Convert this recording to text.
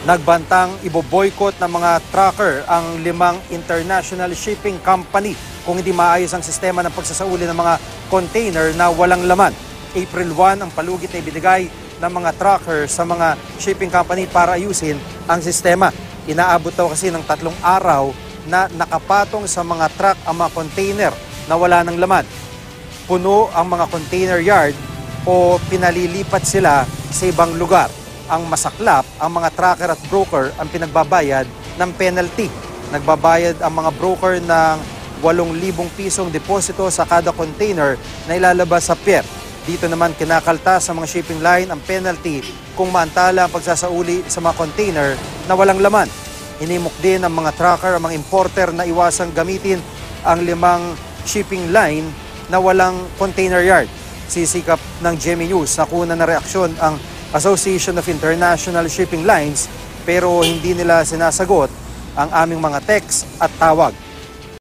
Nagbantang iboboykot ng mga trucker ang limang international shipping company kung hindi maayos ang sistema ng pagsasauli ng mga container na walang laman. April 1 ang palugit na ibinigay ng mga trucker sa mga shipping company para ayusin ang sistema. Inaabot daw kasi ng tatlong araw na nakapatong sa mga truck ang mga container na wala ng laman. Puno ang mga container yard o pinalilipat sila sa ibang lugar. Ang masaklap, ang mga tracker at broker ang pinagbabayad ng penalty. Nagbabayad ang mga broker ng 8,000 pisong deposito sa kada container na ilalabas sa pier. Dito naman kinakalta sa mga shipping line ang penalty kung maantala ang pagsasauli sa mga container na walang laman. Hinimok din ng mga trucker, ang mga importer na iwasang gamitin ang limang shipping line na walang container yard. Sisikap ng GMA News na kuna na reaksyon ang Association of International Shipping Lines pero hindi nila sinasagot ang aming mga text at tawag.